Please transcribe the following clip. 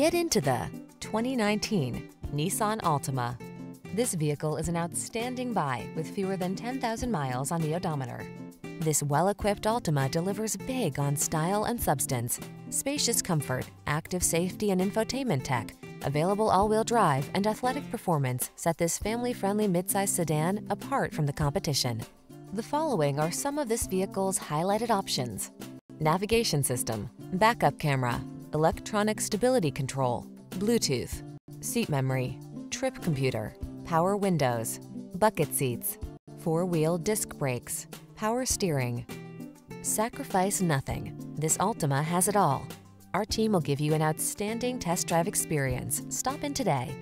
Get into the 2019 Nissan Altima. This vehicle is an outstanding buy with fewer than 10,000 miles on the odometer. This well-equipped Altima delivers big on style and substance. Spacious comfort, active safety and infotainment tech, available all-wheel drive and athletic performance set this family-friendly midsize sedan apart from the competition. The following are some of this vehicle's highlighted options. Navigation system, backup camera, electronic stability control, Bluetooth, seat memory, trip computer, power windows, bucket seats, four-wheel disc brakes, power steering. Sacrifice nothing. This Altima has it all. Our team will give you an outstanding test drive experience. Stop in today.